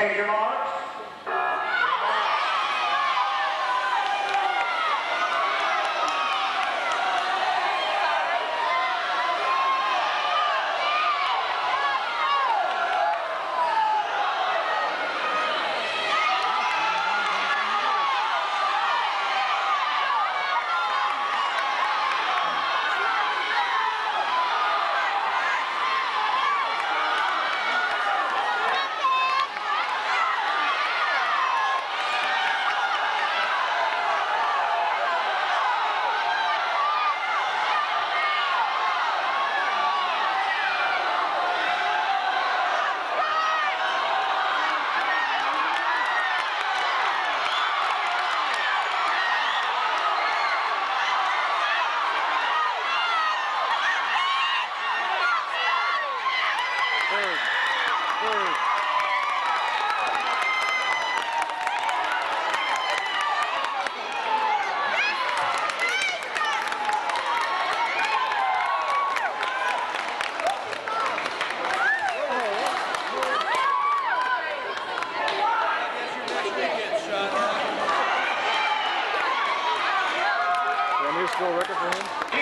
Take your marks. third. Score record for him.